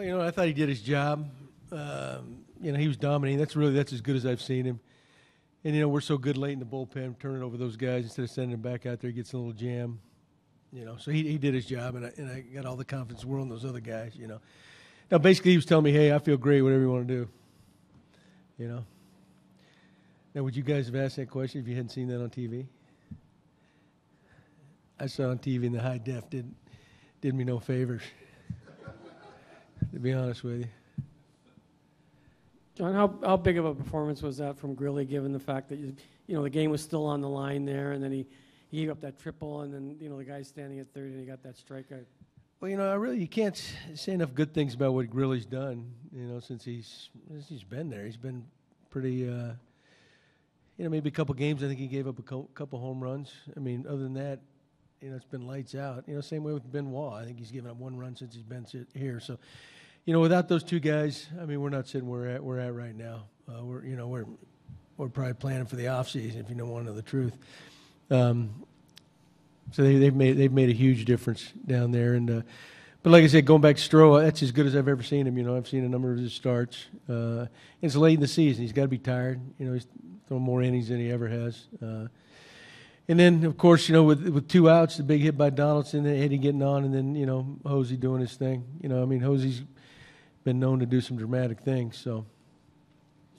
You know, I thought he did his job. Um, you know, he was dominating. That's really that's as good as I've seen him. And you know, we're so good late in the bullpen, turning over those guys instead of sending them back out there. He gets a little jam. You know, so he he did his job, and I, and I got all the confidence in the world in those other guys. You know, now basically he was telling me, "Hey, I feel great. Whatever you want to do." You know. Now, would you guys have asked that question if you hadn't seen that on TV? I saw it on TV in the high def. Did did me no favors. To be honest with you. John, how, how big of a performance was that from Grilli, given the fact that, you, you know, the game was still on the line there, and then he, he gave up that triple, and then, you know, the guy's standing at third, and he got that strikeout. Well, you know, I really you can't say enough good things about what Grilli's done. You know, since he's since he's been there, he's been pretty. Uh, you know, maybe a couple games. I think he gave up a co- couple home runs. I mean, other than that, you know, it's been lights out. You know, same way with Benoit. I think he's given up one run since he's been here. So, you know, without those two guys, I mean, we're not sitting where we're at, we're at right now. Uh, we're, you know, we're we're probably planning for the offseason, if you don't want to know the truth. Um, so they, they've made they've made a huge difference down there, and uh, but like I said, going back to Stro, that's as good as I've ever seen him. You know, I've seen a number of his starts. Uh, it's late in the season; he's got to be tired. You know, he's thrown more innings than he ever has. Uh, and then, of course, you know, with with two outs, the big hit by Donaldson, and Eddie getting on, and then you know Hosey doing his thing. You know, I mean, Hosey's been known to do some dramatic things. So,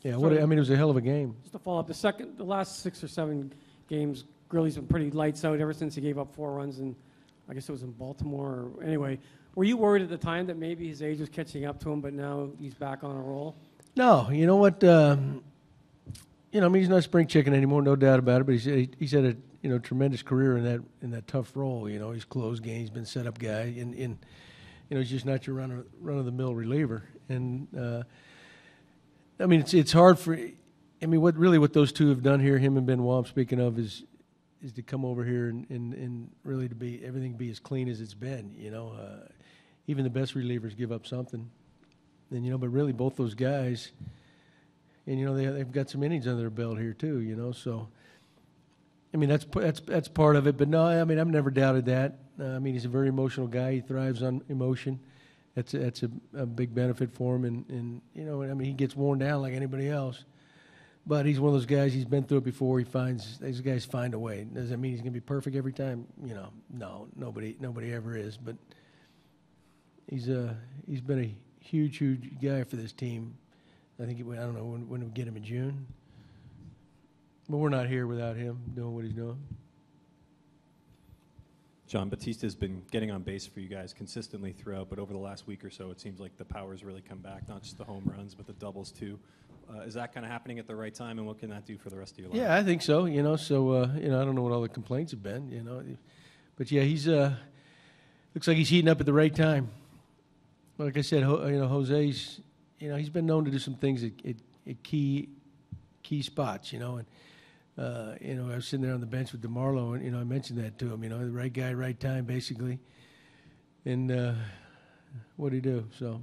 yeah, what a, I mean, it was a hell of a game. Just to follow up, the second, the last six or seven games, Grilli's been pretty lights out ever since he gave up four runs, and I guess it was in Baltimore. Or, anyway, were you worried at the time that maybe his age was catching up to him, but now he's back on a roll? No, you know what? Um, you know, I mean, he's not spring chicken anymore, no doubt about it. But he's he's had a you know tremendous career in that in that tough role. You know, he's closed games, he's been set up guy, and in you know, he's just not your run of, run of the mill reliever. And uh, I mean, it's it's hard for. I mean, what really what those two have done here, him and Benoit, I'm speaking of, is is to come over here and, and, and really to be everything be as clean as it's been. You know, uh, even the best relievers give up something, and you know, but really both those guys, and you know, they they've got some innings under their belt here too. You know, so. I mean that's that's that's part of it, but no, I mean I've never doubted that. Uh, I mean he's a very emotional guy. He thrives on emotion. That's a, that's a, a big benefit for him, and, and you know I mean he gets worn down like anybody else. But he's one of those guys. He's been through it before. He finds these guys find a way. Does that mean he's going to be perfect every time? You know, no, nobody nobody ever is. But he's a he's been a huge huge guy for this team. I think it, I don't know when when we get him in June. But we're not here without him doing what he's doing. John Bautista's been getting on base for you guys consistently throughout, but over the last week or so, it seems like the power's really come back, not just the home runs, but the doubles too. Uh, is that kind of happening at the right time, and what can that do for the rest of your life? Yeah, I think so. You know, so uh, you know, I don't know what all the complaints have been. You know, but yeah, he's uh, looks like he's heating up at the right time. Like I said, you know, Jose's, you know, he's been known to do some things at, at, at key key spots. You know, and uh, you know, I was sitting there on the bench with DeMarlo, and you know, I mentioned that to him. You know, the right guy, right time, basically. And uh, what did he do? So